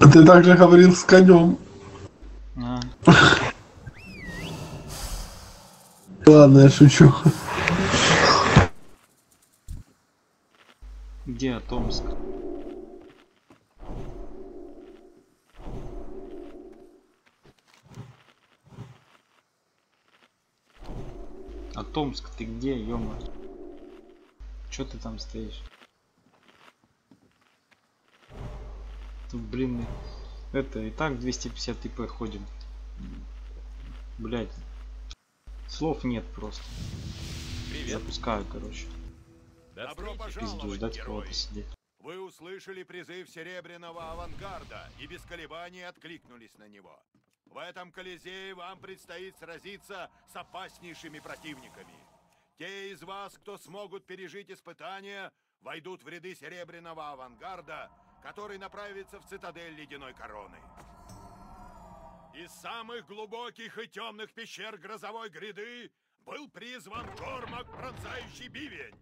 Ты также говорил с конем. А, Ладно, я шучу. где Томск? А Томск ты где, ёма? Чё ты там стоишь? Блин, это и так 250 ИП ходим. Блять. Слов нет просто. Привет. Запускаю, короче. До Добро. Пизду пожаловать, ждать герои. кого-то сидеть. Вы услышали призыв Серебряного Авангарда и без колебаний откликнулись на него. В этом Колизее вам предстоит сразиться с опаснейшими противниками. Те из вас, кто смогут пережить испытания, войдут в ряды Серебряного Авангарда, который направится в цитадель Ледяной Короны. Из самых глубоких и темных пещер грозовой гряды был призван Кормак Пронзающий Бивень.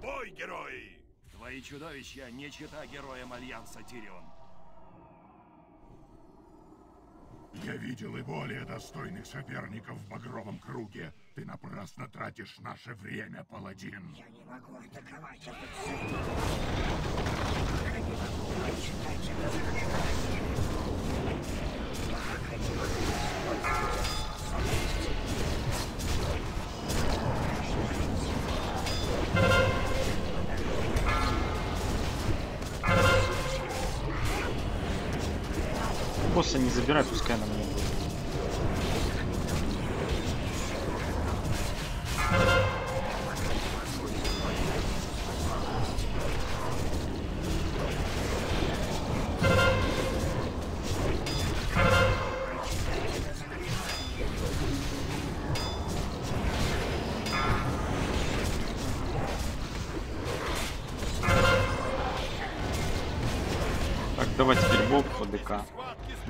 Бой, герои! Твои чудовища не чита героям Альянса Тирион. Я видел и более достойных соперников в Багровом круге. Ты напрасно тратишь наше время, паладин. Я не могу атаковать эту Босса не забирай, пускай на мне.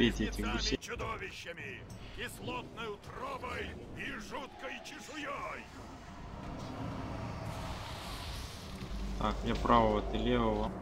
Бейте этих гусей. чудовищами, кислотной утробой и жуткой чешуей. Так, я правого, ты левого.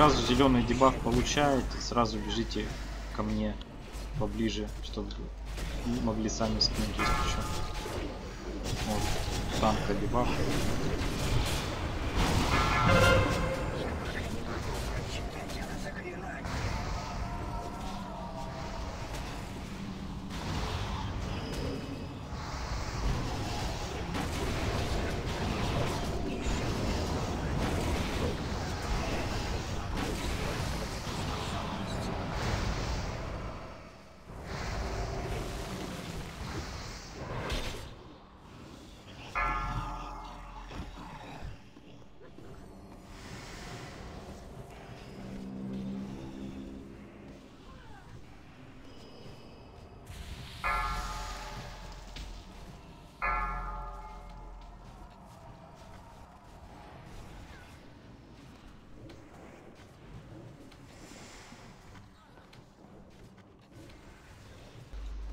Сразу зеленый дебаф получаете, сразу бежите ко мне поближе, чтобы могли сами скинуть, если что. Вот, танка дебаф.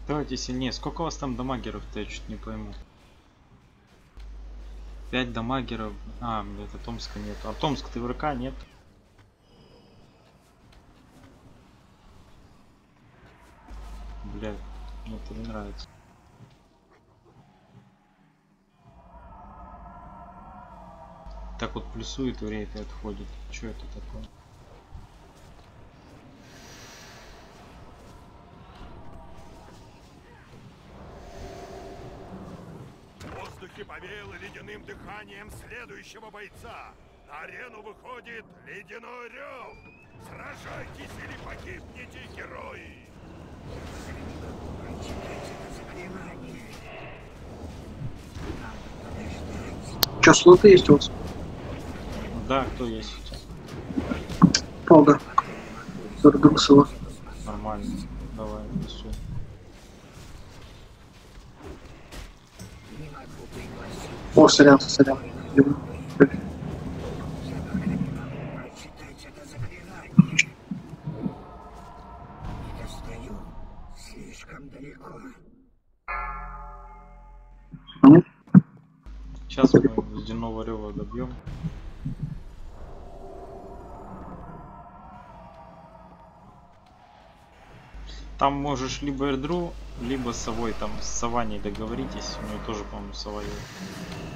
Давайте сильнее. Сколько у вас там дамагеров-то, я чуть не пойму. 5 дамагеров. А, это Томска нет. А Томск ты в РК нет? Блядь, мне это не нравится. Так вот плюсует, время и отходит. Что это такое? Повеяло ледяным дыханием следующего бойца. На арену выходит ледяной рев. Сражайтесь или погибнете, герои! Че, слоты есть у вас? Да, кто есть? Много. Зардрусова. Нормально. О, сорян, сорян. Сейчас мы ледяного рева добьем. Там можешь либо Эрдру, либо с совой. Там с Саваней договоритесь. У него тоже, по-моему, сова есть.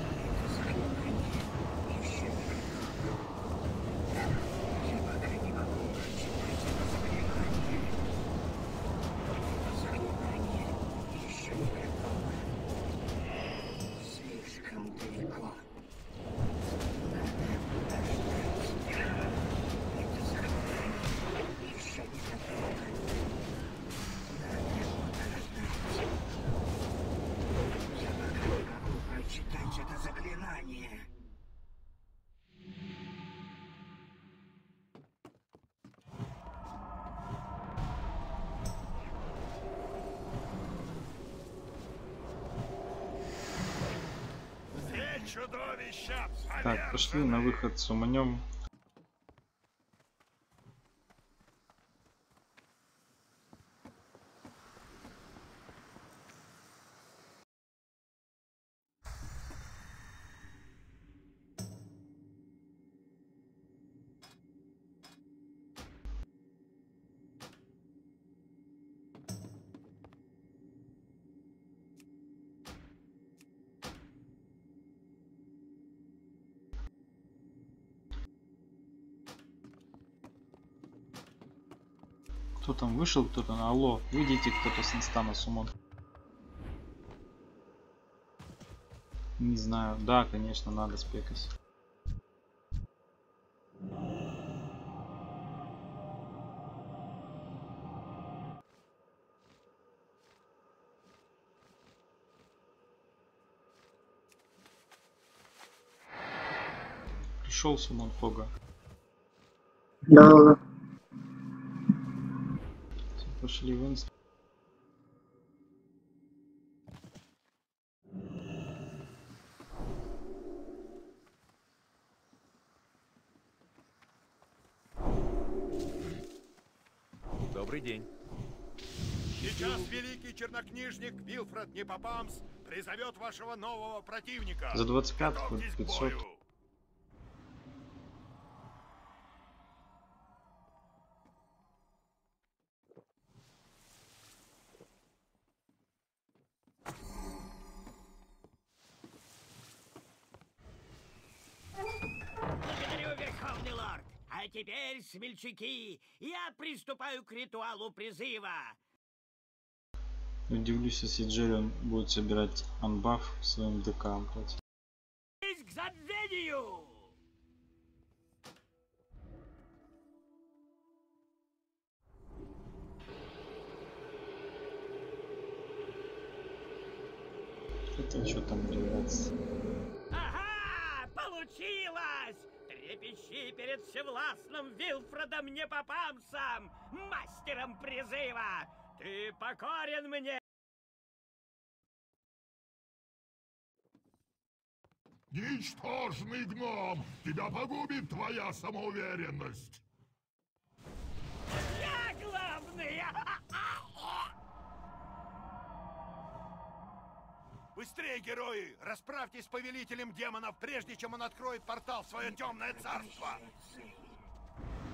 Так, пошли на выход с уманем. Кто там вышел, кто-то на алло. Выйдите кто-то с инстана сумон. Не знаю. Да, конечно, надо спекать. Пришел Сумон Фога. Да, Пошли в инст. Добрый день. Сейчас великий чернокнижник Вилфред Непопамс призовет вашего нового противника. За 25 Готовьтесь к 500. Теперь, смельчаки, я приступаю к ритуалу призыва. Удивлюсь, если Джеррион будет собирать анбаф своим ДК, блядь. К забвению! Это что там делается? Трепещи перед всевластным Вилфредом Непопамсом, мастером призыва! Ты покорен мне! Ничтожный гном! Тебя погубит твоя самоуверенность! Быстрее, герои! Расправьтесь с повелителем демонов, прежде чем он откроет портал в свое темное царство!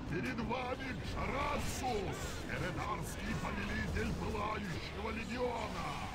Перед вами Джарасус, эредарский повелитель Пылающего Легиона!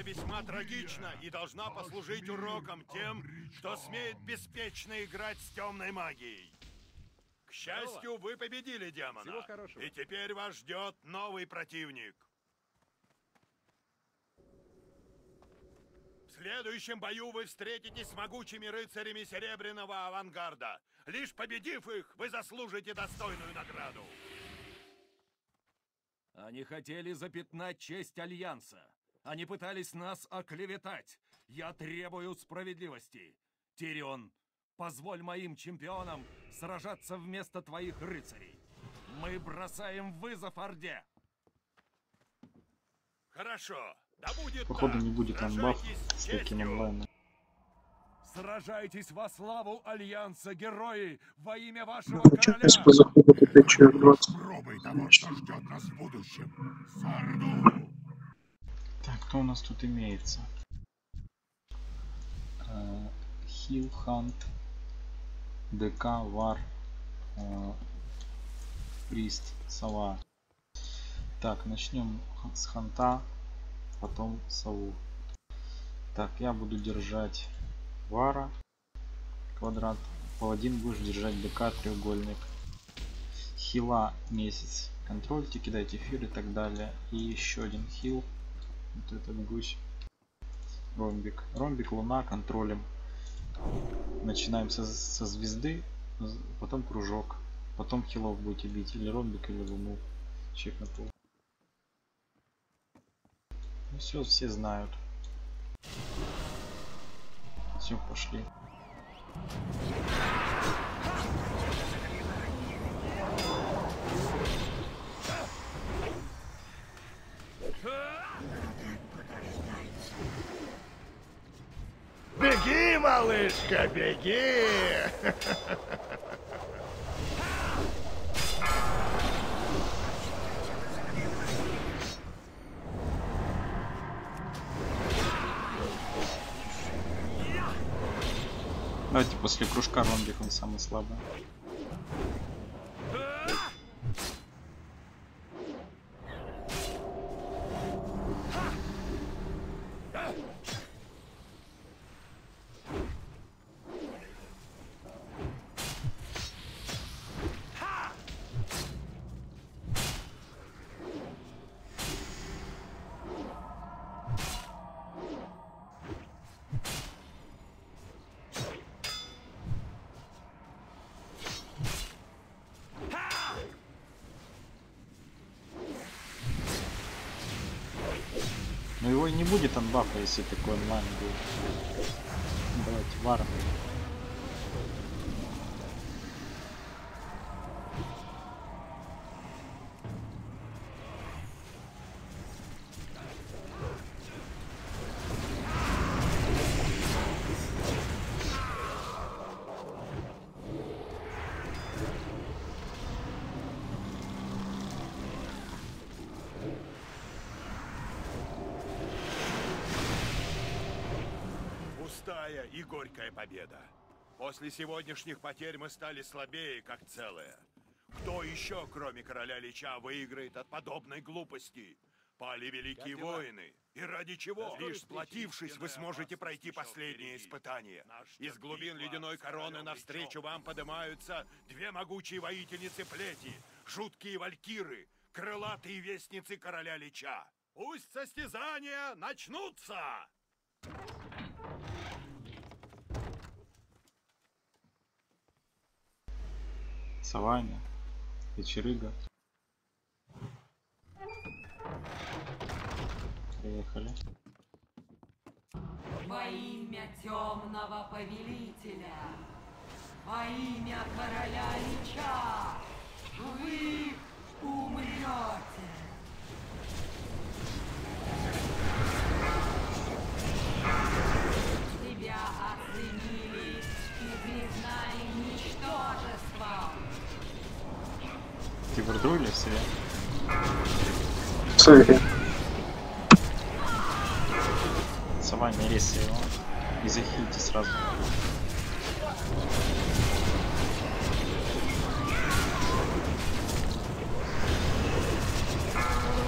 Попамся весьма трагично и должна послужить уроком тем, кто смеет беспечно играть с темной магией. К счастью, вы победили демона. И теперь вас ждет новый противник. В следующем бою вы встретитесь с могучими рыцарями Серебряного Авангарда. Лишь победив их, вы заслужите достойную награду. Они хотели запятнать честь Альянса. Они пытались нас оклеветать. Я требую справедливости. Тирион, позволь моим чемпионам сражаться вместо твоих рыцарей. Мы бросаем вызов Орде. Хорошо. Да будет Походу так. не будет анбаф с таким онлайном. Сражайтесь во славу Альянса, герои, во имя Ну, вашего что короля! Пробуй того, что ждет нас в будущем. Сарду! Так, кто у нас тут имеется? Хил, Хант, ДК, Вар, э, Прист, Сова. Так, начнем с Ханта, потом Сову. Так, я буду держать Вара, квадрат. Паладин будешь держать ДК, треугольник. Хила месяц. Контрольте, кидайте эфир и так далее. И еще один хил. Вот этот гусь. Ромбик. Ромбик, луна, контролем. Начинаем со, со звезды, потом кружок. Потом хилов будете бить. Или ромбик, или луну. Чек на пол. Ну все, все знают. Все, пошли. Беги, малышка, беги! Давайте после кружка ромбик самый слабый. Но его и не будет анбафа, если такой онлайн будет. Давайте вар. После сегодняшних потерь мы стали слабее, как целое. Кто еще, кроме короля Лича, выиграет от подобной глупости? Пали великие воины. И ради чего? Лишь сплотившись, вы сможете пройти последнее испытание. Из глубин ледяной короны навстречу вам поднимаются две могучие воительницы плети, жуткие валькиры, крылатые вестницы короля Лича. Пусть состязания начнутся! Саваня. Печерыга. Приехали. Во имя темного повелителя, во имя короля Лича, вы умрете. Ты в рду или в сырье? Сама не рейся его. И захилите сразу.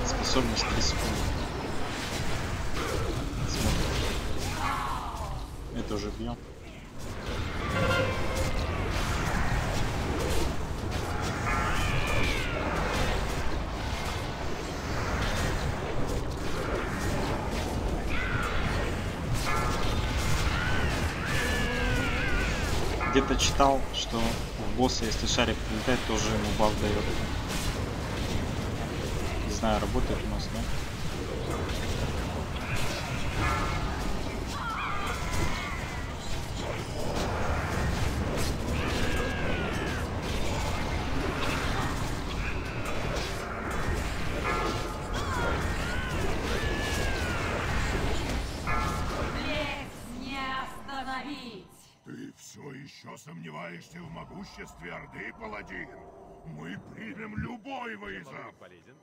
Способность 3 секунды. Смотрим. Это уже бьем. Читал, что в босса, если шарик прилетает, тоже ему баф дает. Не знаю, работает у нас, нет? Сомневаешься в могуществе Орды, паладин? Мы примем любой вызов. Полезен.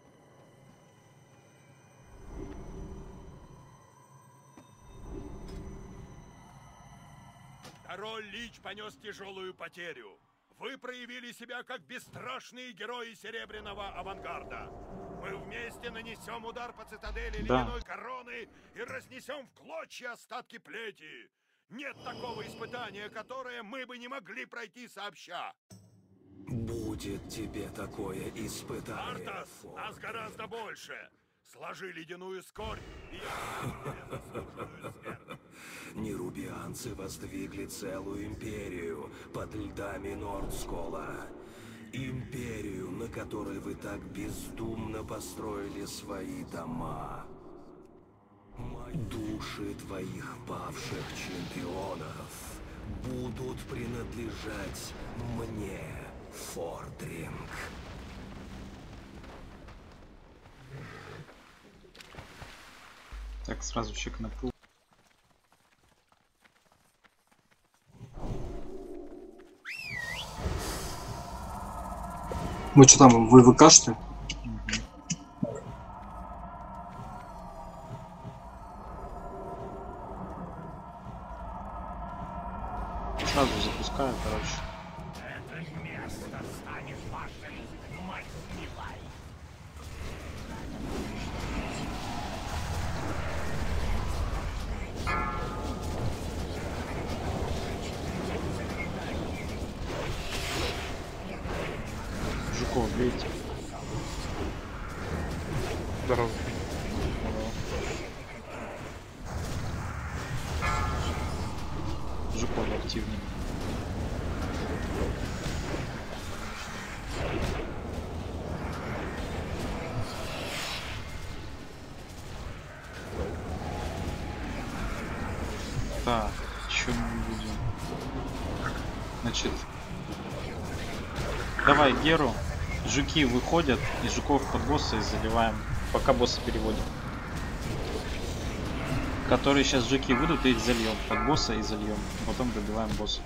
Король Лич понес тяжелую потерю. Вы проявили себя как бесстрашные герои Серебряного авангарда. Мы вместе нанесем удар по цитадели Да. ледяной короны и разнесем в клочья остатки плети. Нет такого испытания, которое мы бы не могли пройти сообща. Будет тебе такое испытание. Артас, Фо. нас гораздо больше. Сложи ледяную скорбь, и я. Нерубианцы воздвигли целую империю под льдами Нордскола. Империю, на которой вы так бездумно построили свои дома. Души твоих павших чемпионов будут принадлежать мне, Фордринг. Так, сразу чек на пул. Мы что там, вы ВК что ли? Бейте. Здорово. Жуков активнее. Так, что мы будем? Значит, давай Геру. Жуки выходят, и жуков под босса и заливаем, пока босса переводим. Которые сейчас жуки выйдут, и их зальем. Под босса и зальем. Потом добиваем босса.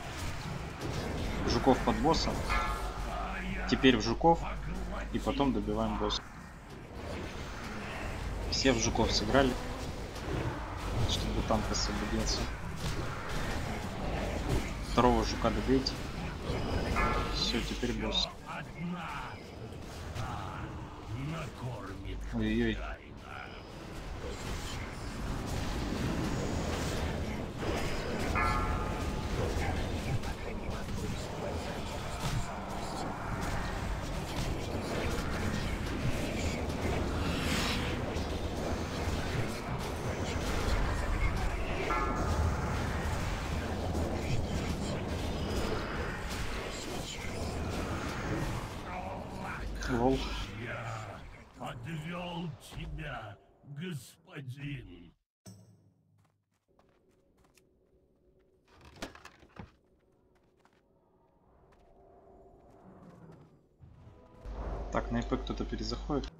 Жуков под босса. Теперь в жуков. И потом добиваем босса. Все в жуков сыграли. Чтобы танк освободился. Второго жука добейте. Все, теперь босс. Uy, uy. Господин. Так, на ИП кто-то перезаходит.